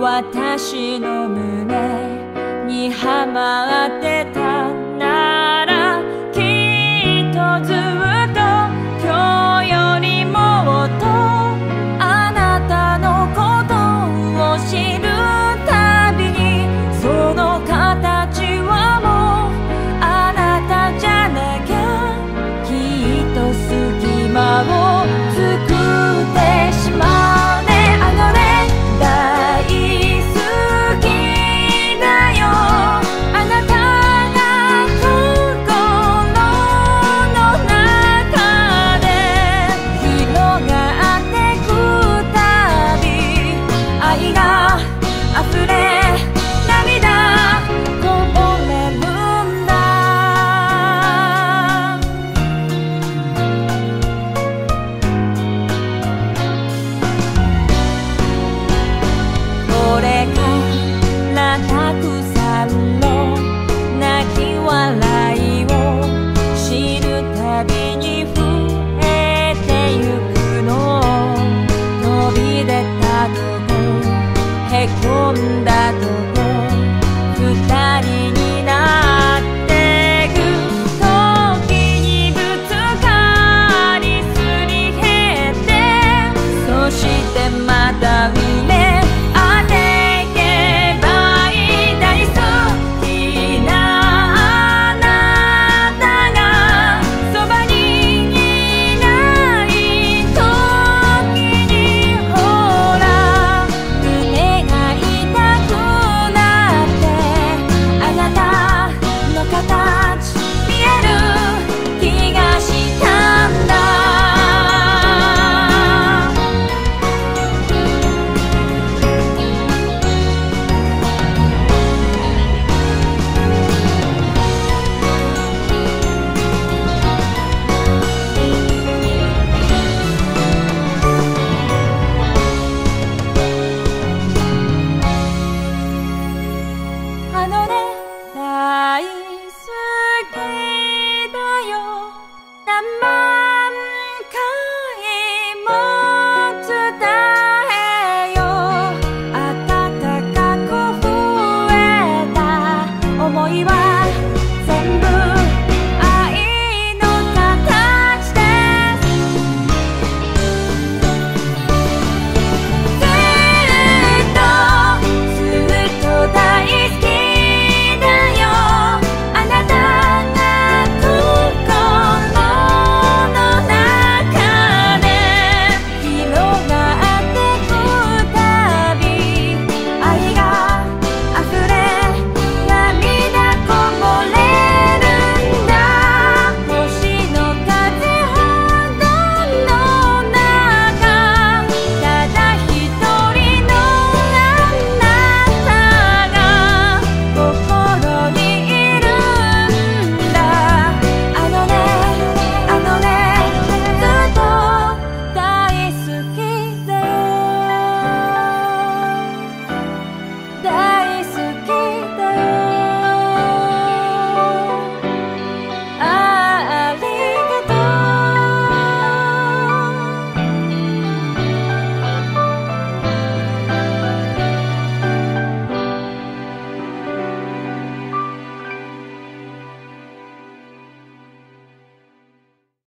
私の胸にはまってた。 해본다도